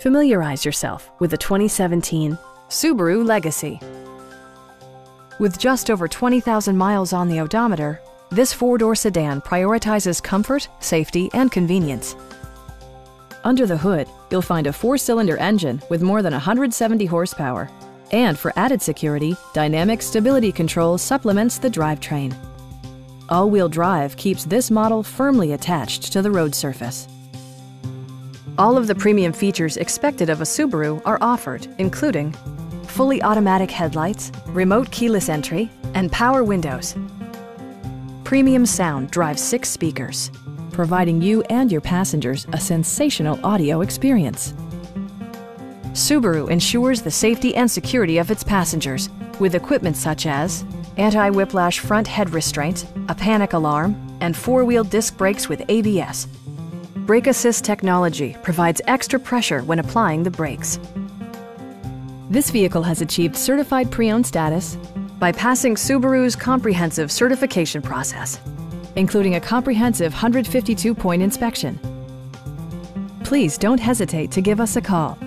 Familiarize yourself with the 2017 Subaru Legacy. With just over 20,000 miles on the odometer, this four-door sedan prioritizes comfort, safety, and convenience. Under the hood, you'll find a four-cylinder engine with more than 170 horsepower. And for added security, Dynamic Stability Control supplements the drivetrain. All-wheel drive keeps this model firmly attached to the road surface. All of the premium features expected of a Subaru are offered, including fully automatic headlights, remote keyless entry, and power windows. Premium sound drives six speakers, providing you and your passengers a sensational audio experience. Subaru ensures the safety and security of its passengers with equipment such as anti-whiplash front head restraints, a panic alarm, and four-wheel disc brakes with ABS. Brake Assist technology provides extra pressure when applying the brakes. This vehicle has achieved certified pre-owned status by passing Subaru's comprehensive certification process, including a comprehensive 152-point inspection. Please don't hesitate to give us a call